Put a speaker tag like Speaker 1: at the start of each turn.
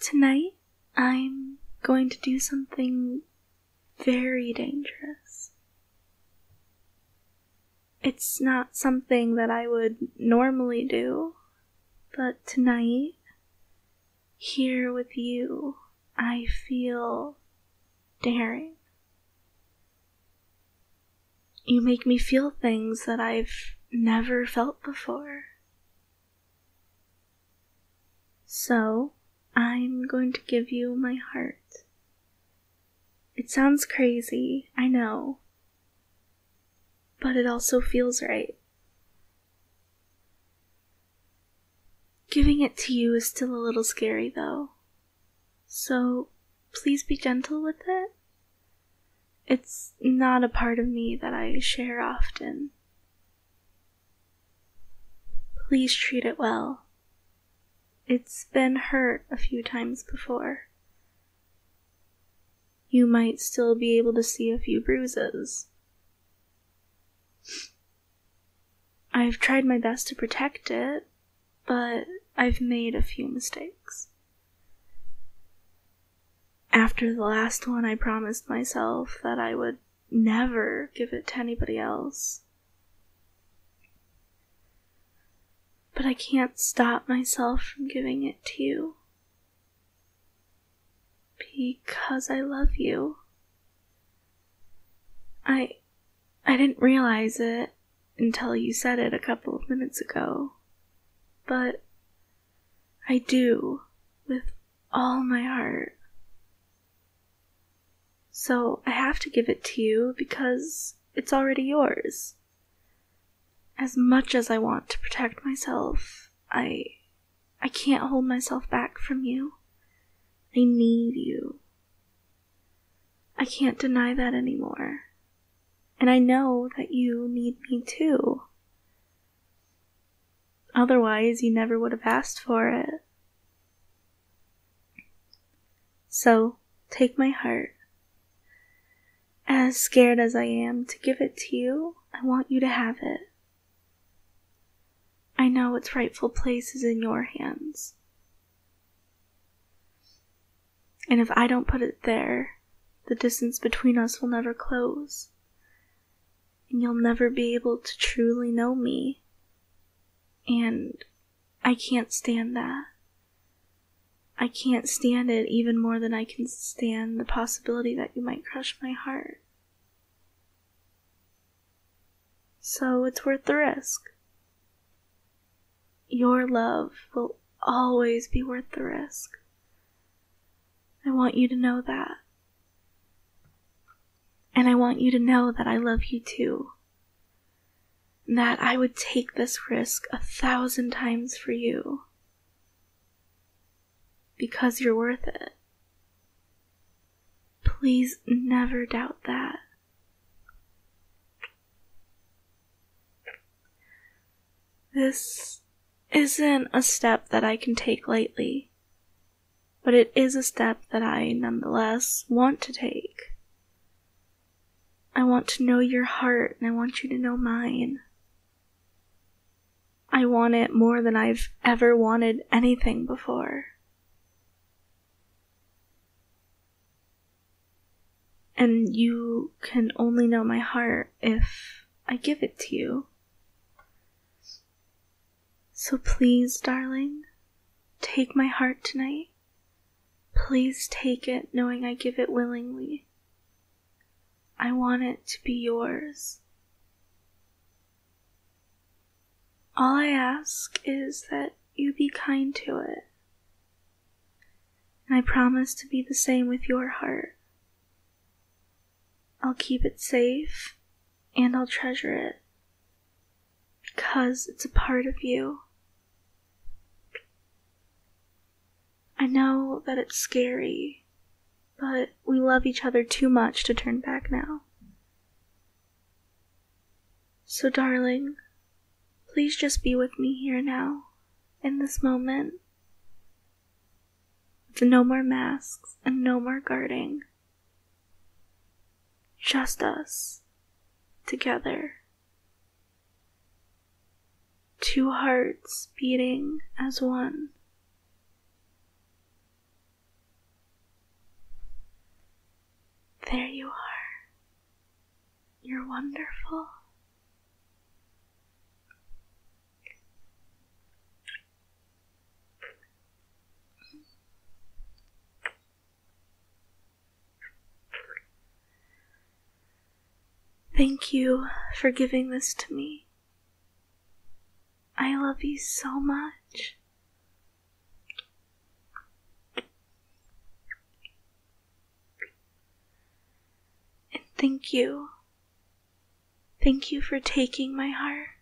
Speaker 1: Tonight, I'm going to do something very dangerous. It's not something that I would normally do, but tonight, here with you, I feel daring. You make me feel things that I've never felt before. So, I'm going to give you my heart. It sounds crazy, I know, but it also feels right. Giving it to you is still a little scary, though, so please be gentle with it. It's not a part of me that I share often. Please treat it well. It's been hurt a few times before. You might still be able to see a few bruises. I've tried my best to protect it, but I've made a few mistakes. After the last one, I promised myself that I would never give it to anybody else. But I can't stop myself from giving it to you. Because I love you. I I didn't realize it until you said it a couple of minutes ago. But I do with all my heart. So I have to give it to you because it's already yours as much as I want to protect myself, I I can't hold myself back from you. I need you. I can't deny that anymore. And I know that you need me too. Otherwise, you never would have asked for it. So, take my heart. As scared as I am to give it to you, I want you to have it. I know its rightful place is in your hands. And if I don't put it there, the distance between us will never close. And you'll never be able to truly know me. And I can't stand that. I can't stand it even more than I can stand the possibility that you might crush my heart. So it's worth the risk. Your love will always be worth the risk. I want you to know that. And I want you to know that I love you too. And that I would take this risk a thousand times for you. Because you're worth it. Please never doubt that. This isn't a step that I can take lightly, but it is a step that I nonetheless want to take. I want to know your heart and I want you to know mine. I want it more than I've ever wanted anything before. And you can only know my heart if I give it to you. So please, darling, take my heart tonight. Please take it knowing I give it willingly. I want it to be yours. All I ask is that you be kind to it. And I promise to be the same with your heart. I'll keep it safe and I'll treasure it because it's a part of you. Know that it's scary, but we love each other too much to turn back now. So, darling, please just be with me here now, in this moment. With no more masks and no more guarding. Just us, together. Two hearts beating as one. There you are. You're wonderful. Thank you for giving this to me. I love you so much. Thank you. Thank you for taking my heart.